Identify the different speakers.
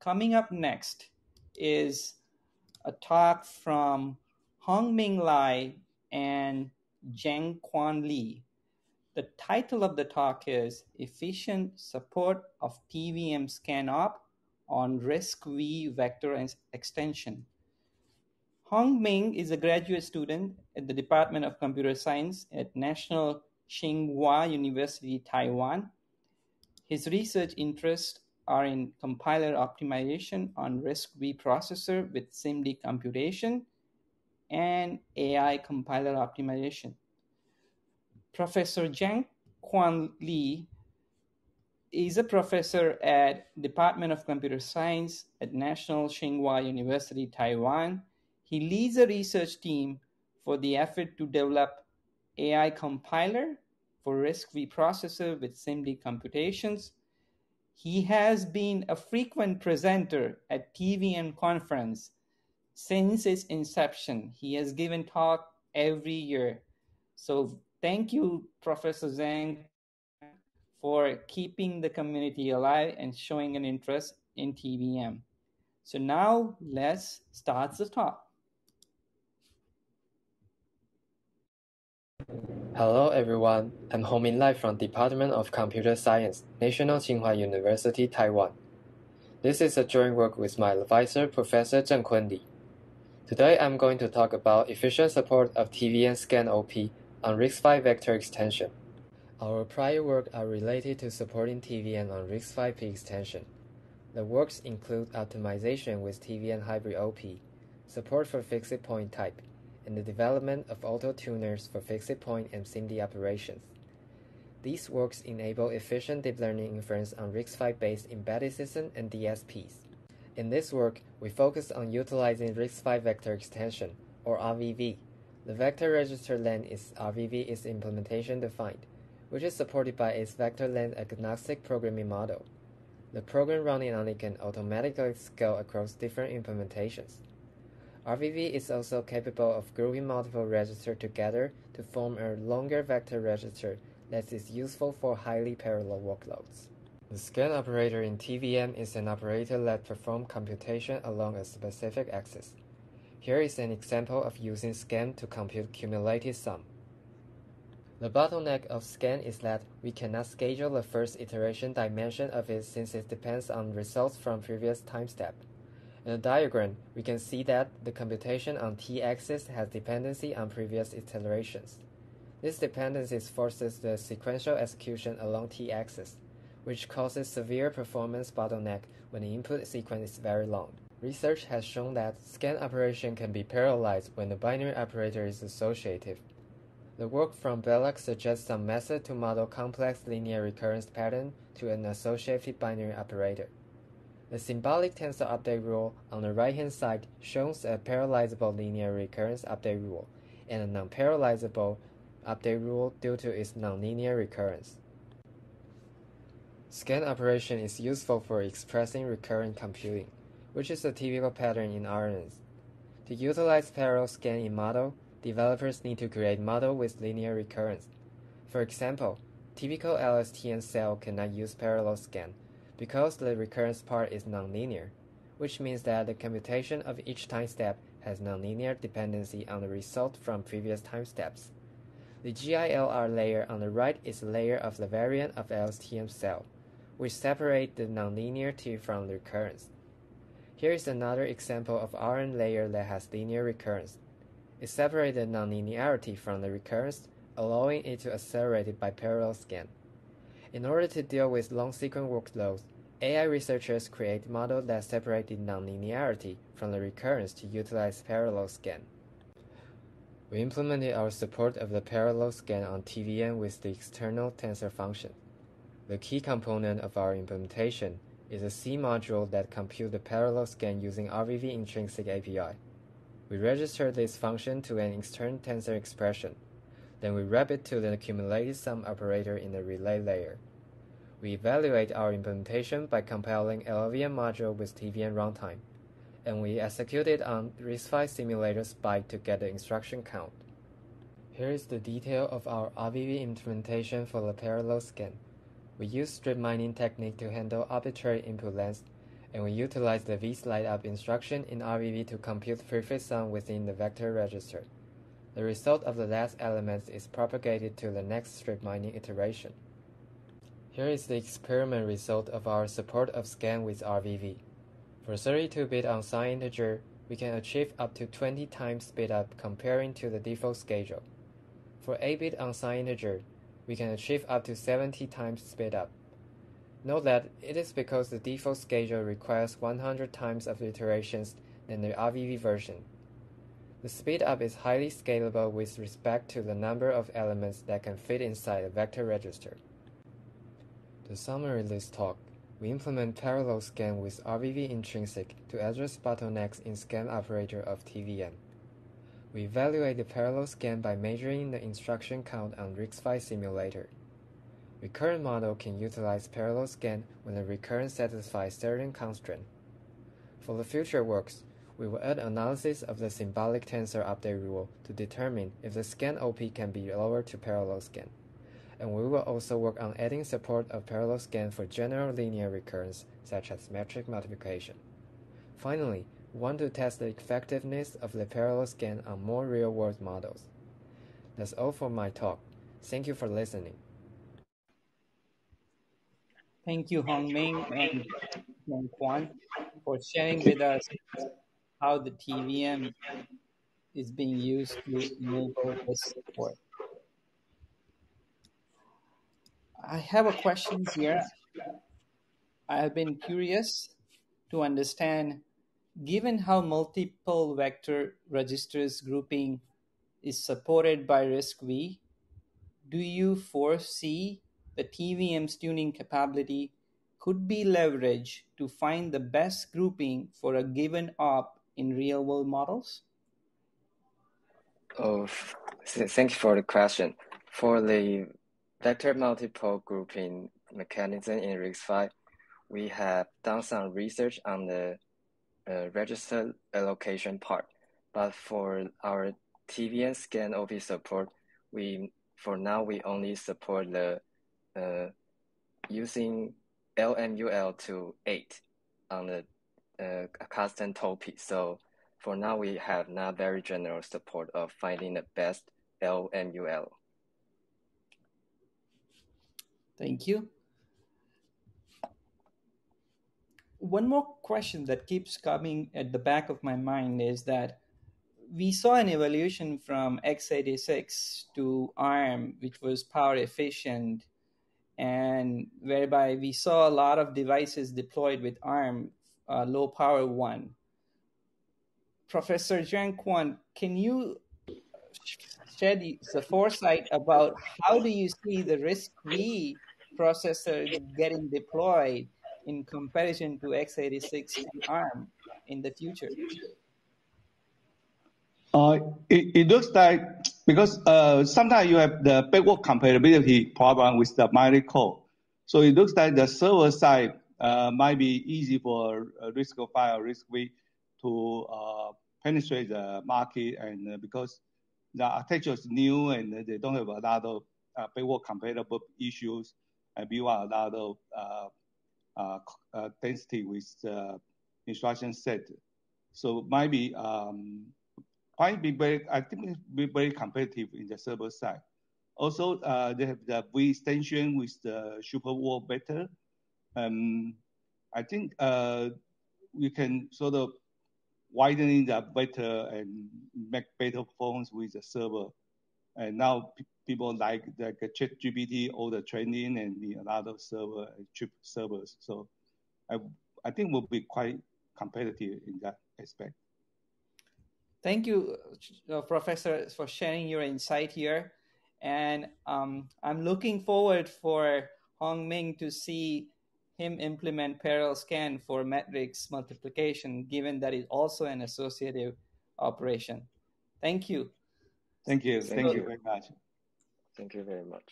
Speaker 1: coming up next is a talk from Hung-Ming Lai and Jenq-Kuen Lee. The title of the talk is Efficient Support of TVM ScanOp on RISC-V Vector Extension. Hung-Ming is a graduate student at the Department of Computer Science at National Tsing Hua University, Taiwan. His research interests are in compiler optimization on RISC-V processor with SIMD computation and AI compiler optimization. Professor Zheng Quan Li is a professor at Department of Computer Science at National Tsing Hua University, Taiwan. He leads a research team for the effort to develop AI compiler for RISC-V processor with SIMD computations. He has been a frequent presenter at TVM conference since its inception. He has given talk every year. So thank you, Professor Zhang, for keeping the community alive and showing an interest in TVM. So now let's start the talk.
Speaker 2: Hello everyone, I'm Hung-Ming Lai from Department of Computer Science, National Tsing Hua University, Taiwan. This is a joint work with my advisor, Professor Jenq-Kuen Lee. Today I'm going to talk about efficient support of TVM scan OP on RISC-V vector extension. Our prior work are related to supporting TVM on RISC-V extension. The works include optimization with TVM hybrid OP, support for fixed point type, and the development of auto-tuners for fixed point and SIMD operations. These works enable efficient deep learning inference on RISC-V based embedded systems and DSPs. In this work, we focus on utilizing RISC-V vector extension, or RVV, the vector register length is RVV is implementation defined, which is supported by its vector length agnostic programming model. The program running on it can automatically scale across different implementations. RVV is also capable of grouping multiple registers together to form a longer vector register that is useful for highly parallel workloads. The scan operator in TVM is an operator that performs computation along a specific axis. Here is an example of using scan to compute cumulative sum. The bottleneck of scan is that we cannot schedule the first iteration dimension of it since it depends on results from previous time step. In the diagram, we can see that the computation on t-axis has dependency on previous iterations. This dependency forces the sequential execution along t-axis, which causes severe performance bottleneck when the input sequence is very long. Research has shown that scan operation can be parallelized when the binary operator is associative. The work from Blelloch suggests some method to model complex linear recurrence pattern to an associative binary operator. The symbolic tensor update rule on the right-hand side shows a parallelizable linear recurrence update rule and a non-parallelizable update rule due to its nonlinear recurrence. Scan operation is useful for expressing recurrent computing which is a typical pattern in RNNs. To utilize parallel scan in model, developers need to create model with linear recurrence. For example, typical LSTM cell cannot use parallel scan because the recurrence part is nonlinear, which means that the computation of each time step has nonlinear dependency on the result from previous time steps. The GILR layer on the right is a layer of the variant of LSTM cell, which separate the nonlinearity from the recurrence. Here is another example of RN layer that has linear recurrence. It separates the nonlinearity from the recurrence, allowing it to accelerate by parallel scan. In order to deal with long sequence workloads, AI researchers create models that separate the nonlinearity from the recurrence to utilize parallel scan. We implemented our support of the parallel scan on TVM with the external tensor function. The key component of our implementation is a C module that computes the parallel scan using RVV intrinsic API. We register this function to an external tensor expression. Then we wrap it to the cumulative sum operator in the relay layer. We evaluate our implementation by compiling LLVM module with TVM runtime, and we execute it on RISC-V simulator SPIKE to get the instruction count. Here is the detail of our RVV implementation for the parallel scan. We use strip mining technique to handle arbitrary input length, and we utilize the vSlideUp instruction in RVV to compute prefix sum within the vector register. The result of the last element is propagated to the next strip mining iteration. Here is the experiment result of our support of scan with RVV. For 32-bit unsigned integer, we can achieve up to 20 times speedup comparing to the default schedule. For 8-bit unsigned integer, we can achieve up to 70 times speedup. Note that it is because the default schedule requires 100 times of iterations than the RVV version. The speedup is highly scalable with respect to the number of elements that can fit inside a vector register. To summary this talk, we implement parallel scan with RVV intrinsic to address bottlenecks in scan operator of TVM. We evaluate the parallel scan by measuring the instruction count on RISC-V simulator. Recurrent model can utilize parallel scan when the recurrence satisfies certain constraint. For the future works, we will add analysis of the symbolic tensor update rule to determine if the scan OP can be lowered to parallel scan. And we will also work on adding support of parallel scan for general linear recurrence, such as matrix multiplication. Finally, we want to test the effectiveness of the parallel scan on more real-world models. That's all for my talk. Thank you for listening.
Speaker 1: Thank you, Hung-Ming and Jenq-Kuen, for sharing with us how the TVM is being used to enable this support. I have a question here. I have been curious to understand Given how multiple vector registers grouping is supported by RISC-V, do you foresee the TVM's tuning capability could be leveraged to find the best grouping for a given op in real-world models?
Speaker 2: Oh, thank you for the question. For the vector multiple grouping mechanism in RISC-V, we have done some research on the uh, register allocation part. But for our TVM scan OP support, we for now we only support the uh, using LMUL to 8 on the uh, custom TOPI. So for now, we have not very general support of finding the best LMUL.
Speaker 1: Thank you. one more question that keeps coming at the back of my mind is that we saw an evolution from x86 to ARM, which was power efficient, and whereby we saw a lot of devices deployed with ARM, uh, low power one. Professor Quan, can you shed the foresight about how do you see the RISC-V processor getting deployed in comparison to x86 and ARM in the future?
Speaker 3: Uh, it, it looks like because uh, sometimes you have the backward compatibility problem with the Mali code. So it looks like the server side uh, might be easy for RISC-V or RISC-V to uh, penetrate the market and uh, because the architecture is new and they don't have a lot of uh, backward compatible issues and we want a lot of uh, uh, uh, density with the instruction set. So might be um, might be very I think be very competitive in the server side. Also, uh, they have the V extension with the super wall better. Um, I think uh, we can sort of widening the better and make better phones with the server. And now people like like Chat GPT all the training and the, a lot of server chip servers. So I I think we'll be quite competitive in that aspect.
Speaker 1: Thank you, uh, Professor, for sharing your insight here. And um, I'm looking forward for Hung-Ming to see him implement parallel scan for matrix multiplication, given that it's also an associative operation. Thank you.
Speaker 3: Thank you. Thank you very much.
Speaker 2: Thank you very much.